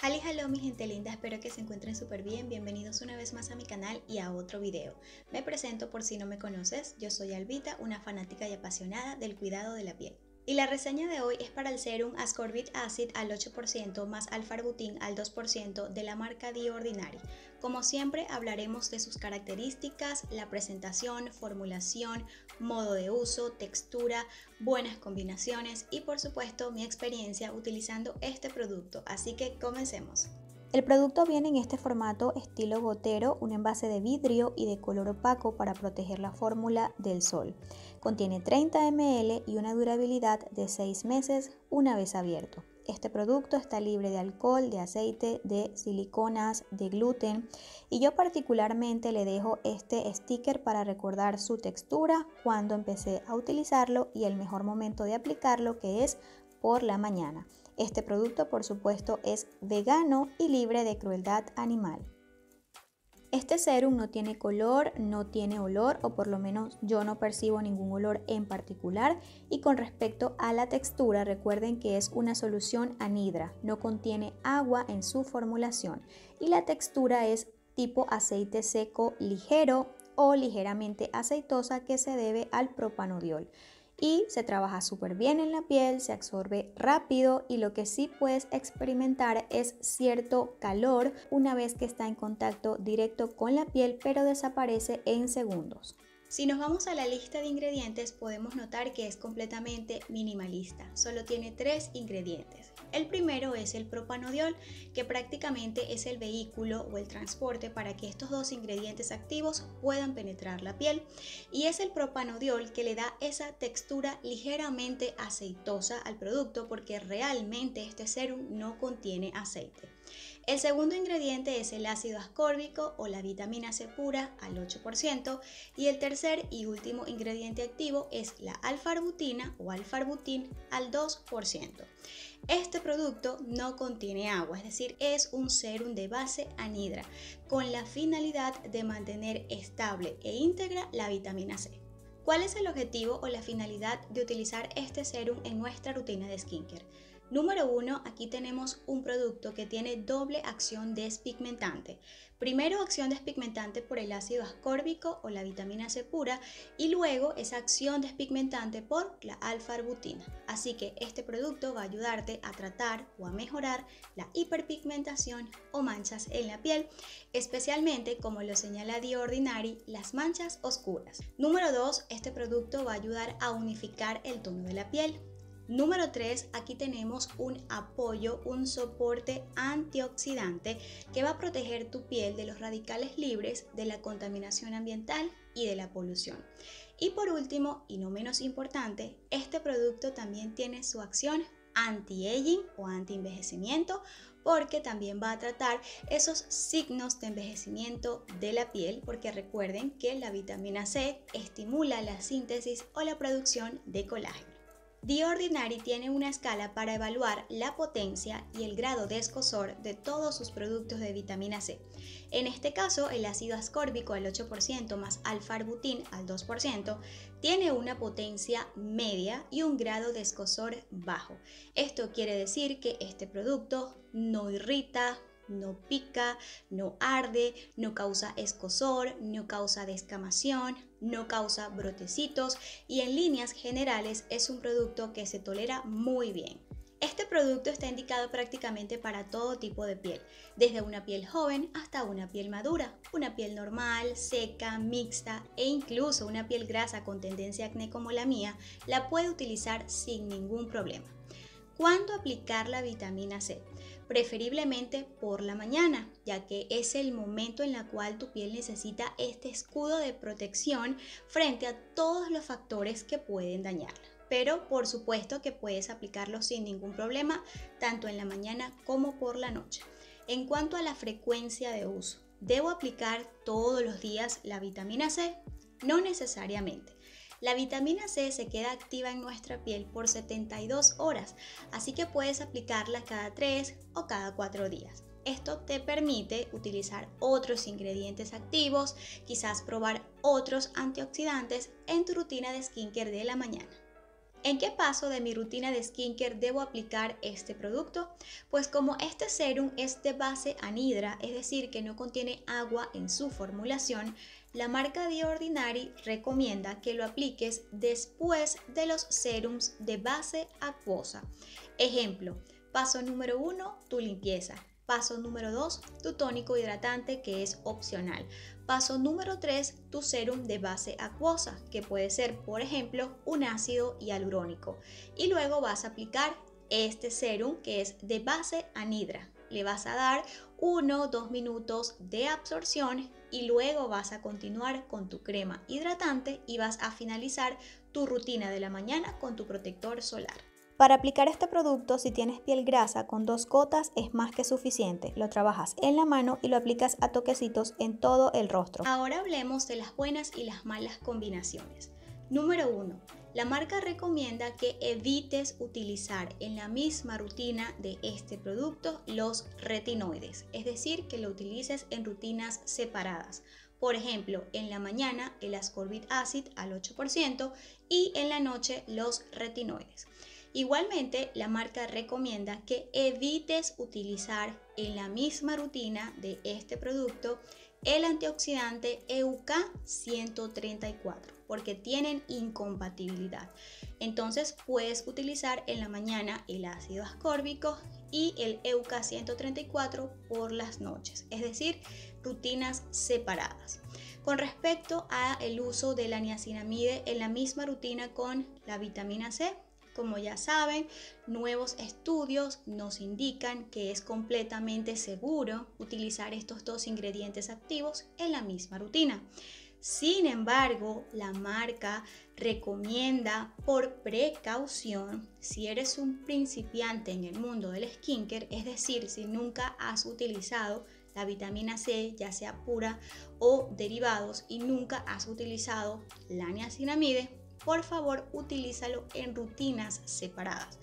Hali hello mi gente linda, espero que se encuentren súper bien. Bienvenidos una vez más a mi canal y a otro video. Me presento por si no me conoces, yo soy Albita, una fanática y apasionada del cuidado de la piel. Y la reseña de hoy es para el serum Ascorbic Acid al 8% más Alfarbutin al 2% de la marca The Ordinary. Como siempre hablaremos de sus características, la presentación, formulación, modo de uso, textura, buenas combinaciones y por supuesto mi experiencia utilizando este producto. Así que comencemos. El producto viene en este formato estilo gotero, un envase de vidrio y de color opaco para proteger la fórmula del sol. Contiene 30 ml y una durabilidad de 6 meses una vez abierto. Este producto está libre de alcohol, de aceite, de siliconas, de gluten y yo particularmente le dejo este sticker para recordar su textura cuando empecé a utilizarlo y el mejor momento de aplicarlo que es por la mañana. Este producto por supuesto es vegano y libre de crueldad animal. Este serum no tiene color, no tiene olor o por lo menos yo no percibo ningún olor en particular y con respecto a la textura recuerden que es una solución anhidra, no contiene agua en su formulación y la textura es tipo aceite seco ligero o ligeramente aceitosa que se debe al propanodiol y se trabaja súper bien en la piel, se absorbe rápido y lo que sí puedes experimentar es cierto calor una vez que está en contacto directo con la piel pero desaparece en segundos. Si nos vamos a la lista de ingredientes podemos notar que es completamente minimalista, solo tiene tres ingredientes. El primero es el propanodiol, que prácticamente es el vehículo o el transporte para que estos dos ingredientes activos puedan penetrar la piel y es el propanodiol que le da esa textura ligeramente aceitosa al producto porque realmente este serum no contiene aceite. El segundo ingrediente es el ácido ascórbico o la vitamina C pura al 8% y el tercer y último ingrediente activo es la alfarbutina o alfarbutin al 2%. Este producto no contiene agua, es decir, es un serum de base anhidra con la finalidad de mantener estable e íntegra la vitamina C. ¿Cuál es el objetivo o la finalidad de utilizar este serum en nuestra rutina de skincare? Número 1, aquí tenemos un producto que tiene doble acción despigmentante. Primero acción despigmentante por el ácido ascórbico o la vitamina C pura y luego esa acción despigmentante por la alfa-arbutina. Así que este producto va a ayudarte a tratar o a mejorar la hiperpigmentación o manchas en la piel, especialmente como lo señala The Ordinary, las manchas oscuras. Número 2, este producto va a ayudar a unificar el tono de la piel Número 3, aquí tenemos un apoyo, un soporte antioxidante que va a proteger tu piel de los radicales libres, de la contaminación ambiental y de la polución. Y por último, y no menos importante, este producto también tiene su acción anti-aging o anti-envejecimiento porque también va a tratar esos signos de envejecimiento de la piel porque recuerden que la vitamina C estimula la síntesis o la producción de colágeno. The Ordinary tiene una escala para evaluar la potencia y el grado de escosor de todos sus productos de vitamina C. En este caso, el ácido ascórbico al 8% más alfa-arbutin al 2% tiene una potencia media y un grado de escosor bajo. Esto quiere decir que este producto no irrita, no pica, no arde, no causa escosor, no causa descamación, no causa brotecitos y en líneas generales es un producto que se tolera muy bien. Este producto está indicado prácticamente para todo tipo de piel, desde una piel joven hasta una piel madura, una piel normal, seca, mixta e incluso una piel grasa con tendencia a acné como la mía, la puede utilizar sin ningún problema. ¿Cuándo aplicar la vitamina C? Preferiblemente por la mañana, ya que es el momento en el cual tu piel necesita este escudo de protección frente a todos los factores que pueden dañarla. Pero por supuesto que puedes aplicarlo sin ningún problema, tanto en la mañana como por la noche. En cuanto a la frecuencia de uso, ¿debo aplicar todos los días la vitamina C? No necesariamente. La vitamina C se queda activa en nuestra piel por 72 horas, así que puedes aplicarla cada 3 o cada 4 días. Esto te permite utilizar otros ingredientes activos, quizás probar otros antioxidantes en tu rutina de skincare de la mañana. ¿En qué paso de mi rutina de skincare debo aplicar este producto? Pues como este serum es de base anhidra, es decir, que no contiene agua en su formulación, la marca The Ordinary recomienda que lo apliques después de los serums de base acuosa. Ejemplo, paso número 1, tu limpieza. Paso número 2, tu tónico hidratante que es opcional. Paso número 3, tu serum de base acuosa, que puede ser, por ejemplo, un ácido hialurónico. Y luego vas a aplicar este serum que es de base anhidra. Le vas a dar 1 2 minutos de absorción y luego vas a continuar con tu crema hidratante y vas a finalizar tu rutina de la mañana con tu protector solar. Para aplicar este producto, si tienes piel grasa, con dos gotas es más que suficiente. Lo trabajas en la mano y lo aplicas a toquecitos en todo el rostro. Ahora hablemos de las buenas y las malas combinaciones. Número 1. La marca recomienda que evites utilizar en la misma rutina de este producto los retinoides, es decir, que lo utilices en rutinas separadas. Por ejemplo, en la mañana el ascorbate acid al 8% y en la noche los retinoides. Igualmente, la marca recomienda que evites utilizar en la misma rutina de este producto el antioxidante EUK 134 porque tienen incompatibilidad. Entonces puedes utilizar en la mañana el ácido ascórbico y el EUK 134 por las noches, es decir, rutinas separadas. Con respecto a el uso de la niacinamide en la misma rutina con la vitamina C, como ya saben, nuevos estudios nos indican que es completamente seguro utilizar estos dos ingredientes activos en la misma rutina. Sin embargo, la marca recomienda por precaución, si eres un principiante en el mundo del skincare, es decir, si nunca has utilizado la vitamina C, ya sea pura o derivados, y nunca has utilizado la niacinamide, por favor utilízalo en rutinas separadas,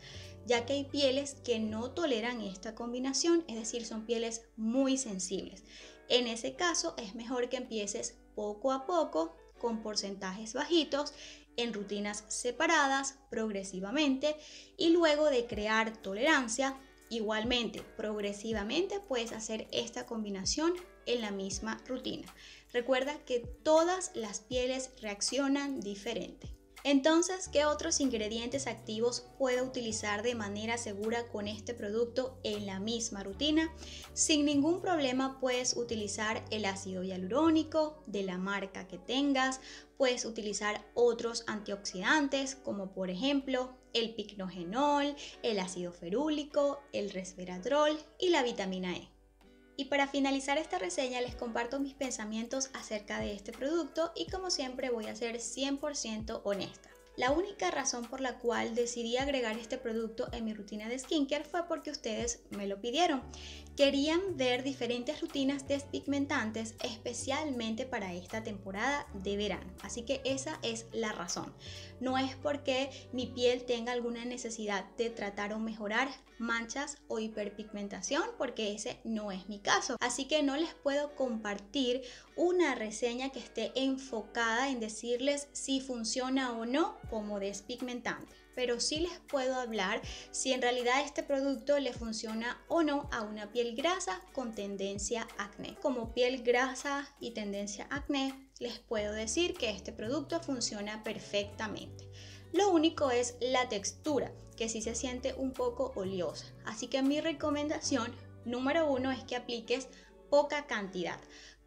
ya que hay pieles que no toleran esta combinación, es decir, son pieles muy sensibles. En ese caso es mejor que empieces poco a poco con porcentajes bajitos en rutinas separadas progresivamente y luego de crear tolerancia, igualmente progresivamente puedes hacer esta combinación en la misma rutina. Recuerda que todas las pieles reaccionan diferente. Entonces, ¿qué otros ingredientes activos puedo utilizar de manera segura con este producto en la misma rutina? Sin ningún problema puedes utilizar el ácido hialurónico de la marca que tengas, puedes utilizar otros antioxidantes como por ejemplo el picnogenol, el ácido ferúlico, el resveratrol y la vitamina E. Y para finalizar esta reseña les comparto mis pensamientos acerca de este producto y como siempre voy a ser 100% honesta. La única razón por la cual decidí agregar este producto en mi rutina de skincare fue porque ustedes me lo pidieron. Querían ver diferentes rutinas despigmentantes especialmente para esta temporada de verano. Así que esa es la razón. No es porque mi piel tenga alguna necesidad de tratar o mejorar manchas o hiperpigmentación porque ese no es mi caso. Así que no les puedo compartir una reseña que esté enfocada en decirles si funciona o no como despigmentante pero sí les puedo hablar si en realidad este producto le funciona o no a una piel grasa con tendencia acné. Como piel grasa y tendencia acné, les puedo decir que este producto funciona perfectamente. Lo único es la textura, que sí se siente un poco oleosa. Así que mi recomendación número uno es que apliques poca cantidad.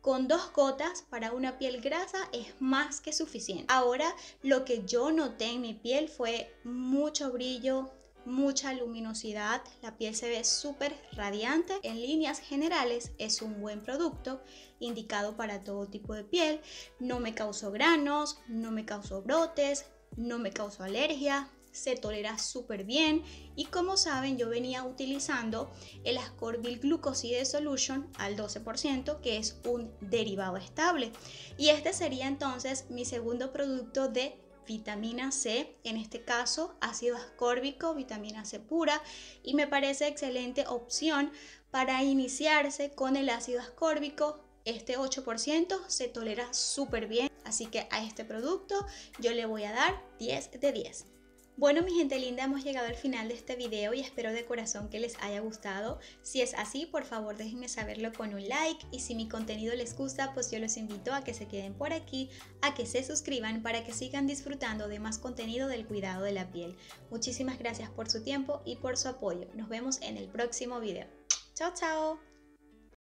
Con dos gotas para una piel grasa es más que suficiente. Ahora lo que yo noté en mi piel fue mucho brillo, mucha luminosidad, la piel se ve súper radiante. En líneas generales es un buen producto indicado para todo tipo de piel. No me causó granos, no me causó brotes, no me causó alergia, se tolera súper bien. Y como saben yo venía utilizando el Ascorbyl Glucoside Solution al 12% que es un derivado estable. Y este sería entonces mi segundo producto de vitamina C, en este caso ácido ascórbico, vitamina C pura. Y me parece excelente opción para iniciarse con el ácido ascórbico. Este 8% se tolera súper bien, así que a este producto yo le voy a dar 10 de 10. Bueno, mi gente linda, hemos llegado al final de este video y espero de corazón que les haya gustado. Si es así, por favor déjenme saberlo con un like y si mi contenido les gusta, pues yo los invito a que se queden por aquí, a que se suscriban para que sigan disfrutando de más contenido del cuidado de la piel. Muchísimas gracias por su tiempo y por su apoyo. Nos vemos en el próximo video. Chao, chao.